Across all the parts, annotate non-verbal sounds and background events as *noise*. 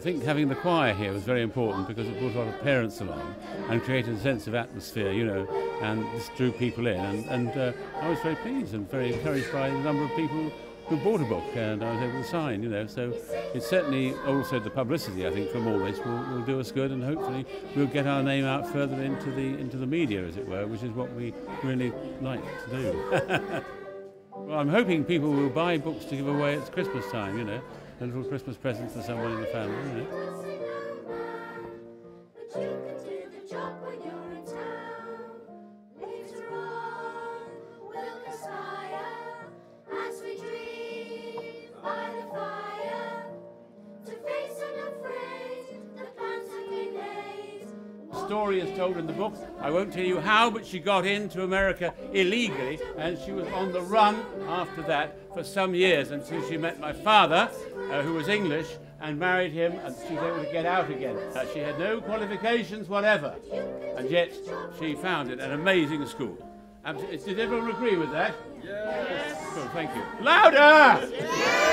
I think having the choir here was very important because it brought a lot of parents along and created a sense of atmosphere, you know, and this drew people in. And, and uh, I was very pleased and very encouraged by the number of people who bought a book and I was able to sign, you know. So it's certainly also the publicity, I think, from all this will, will do us good and hopefully we'll get our name out further into the, into the media, as it were, which is what we really like to do. *laughs* well, I'm hoping people will buy books to give away at Christmas time, you know a little Christmas present for someone in the family, you know. Story is told in the book. I won't tell you how, but she got into America illegally and she was on the run after that for some years until she met my father, uh, who was English, and married him, and she was able to get out again. Uh, she had no qualifications whatever, and yet she founded an amazing school. Did everyone agree with that? Yes. Good, thank you. Louder! Yes!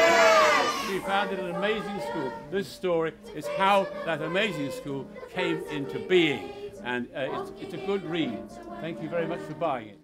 She founded an amazing school. This story is how that amazing school came into being, and uh, it's, it's a good read. Thank you very much for buying it.